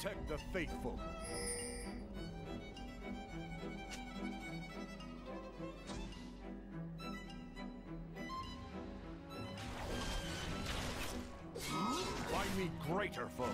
Protect the faithful. Find me greater foes.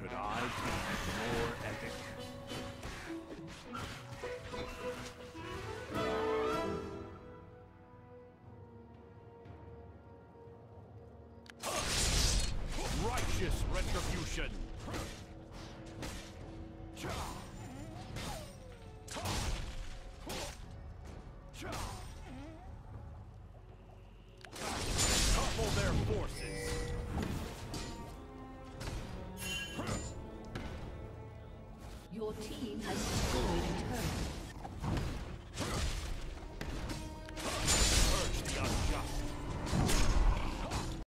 Could I be more epic? Righteous retribution! Topple their forces! Your team has destroyed.